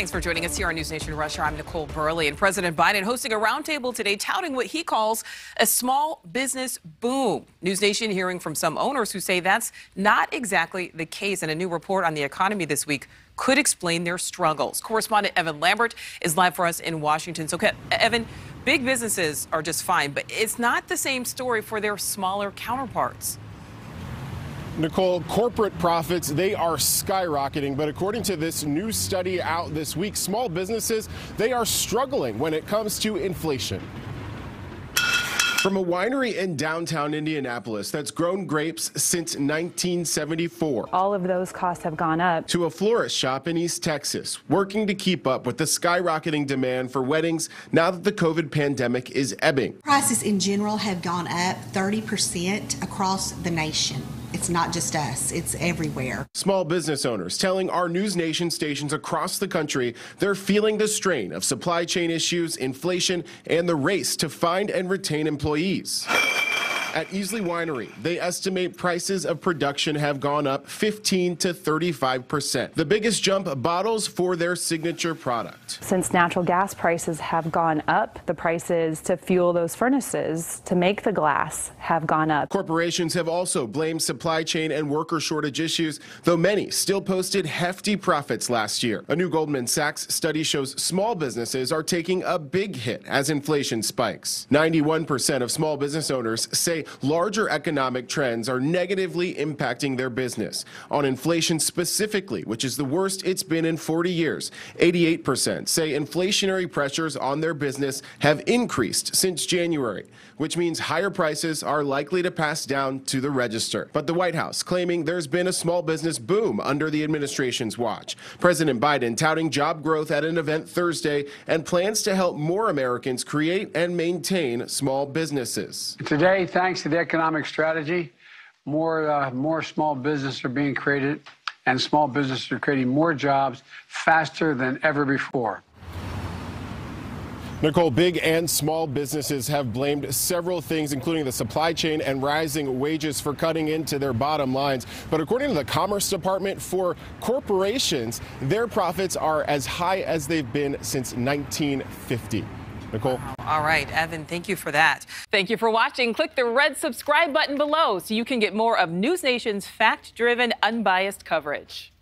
Thanks for joining us here on NewsNation Rush Hour. I'm Nichole Berlie, and President Biden hosting a roundtable today touting what he calls a small business boom. NewsNation hearing from some owners who say that's not exactly the case, and a new report on the economy this week could explain their struggles. Correspondent Evan Lambert is live for us in Washington. So, Evan, big businesses are just fine, but it's not the same story for their smaller counterparts. Nichole, corporate profits, they are skyrocketing. But according to this new study out this week, small businesses, they are struggling when it comes to inflation. From a winery in downtown Indianapolis that's grown grapes since 1974. All of those costs have gone up. To a florist shop in East Texas, working to keep up with the skyrocketing demand for weddings now that the COVID pandemic is ebbing. Prices in general have gone up 30% across the nation. It's not just us, it's everywhere. Small business owners telling our NewsNation stations across the country they're feeling the strain of supply chain issues, inflation, and the race to find and retain employees. At Easley Winery, they estimate prices of production have gone up 15 to 35 percent. The biggest jump bottles for their signature product. Since natural gas prices have gone up, the prices to fuel those furnaces to make the glass have gone up. Corporations have also blamed supply chain and worker shortage issues, though many still posted hefty profits last year. A new Goldman Sachs study shows small businesses are taking a big hit as inflation spikes. 91 percent of small business owners say larger economic trends are negatively impacting their business. On inflation specifically, which is the worst it's been in 40 years, 88% say inflationary pressures on their business have increased since January, which means higher prices are likely to pass down to the register. But the White House claiming there's been a small business boom under the administration's watch. President Biden touting job growth at an event Thursday and plans to help more Americans create and maintain small businesses. Today, thanks thanks to the economic strategy, more, uh, more small businesses are being created, and small businesses are creating more jobs faster than ever before. Nichole, big and small businesses have blamed several things, including the supply chain and rising wages, for cutting into their bottom lines. But according to the Commerce Department, for corporations, their profits are as high as they've been since 1950. Nichole. Wow. All right, Evan, thank you for that. Thank you for watching. Click the red subscribe button below so you can get more of NewsNation's fact driven, unbiased coverage.